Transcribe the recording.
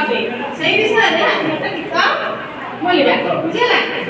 କହିବେ ସେଇ ବିଷୟରେ ଆଜି ଗୋଟେ ଗୀତ ବୋଲିବା ବୁଝିହେଲା